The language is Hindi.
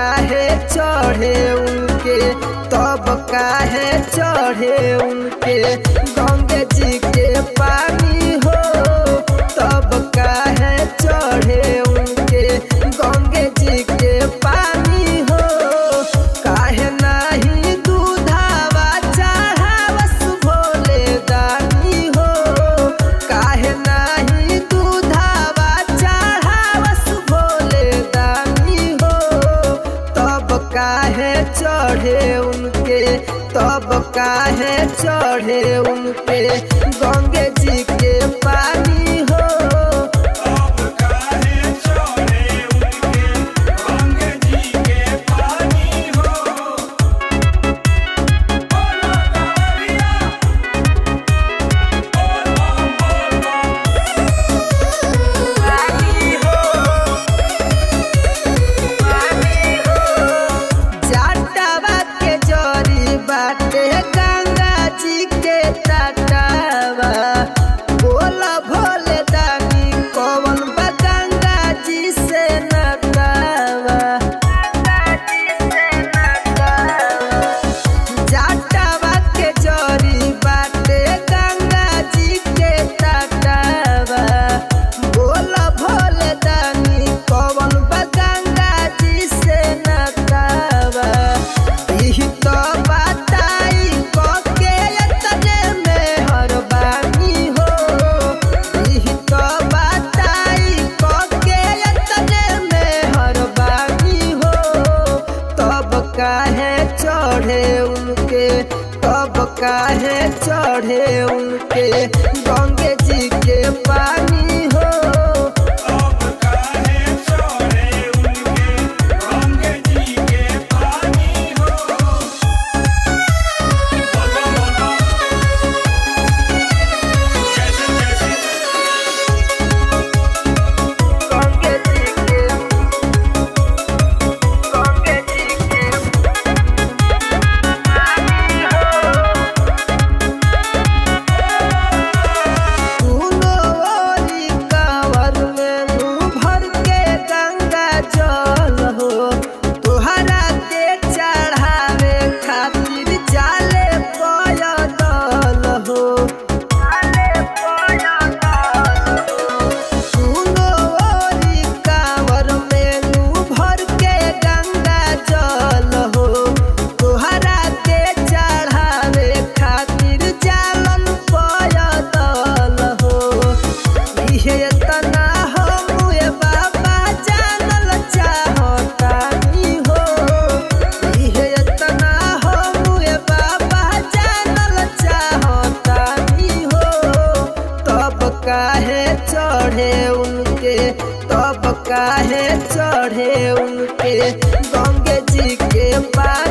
काहे चढ़े उनके तब काहे चढ़े उनके? काहे चढ़े उनके तब काहे चढ़े उनके। गंग चढ़े उनके कब काहे चढ़े उनके? गंगे जी के पानी चढ़े उनके गंगे जी के पास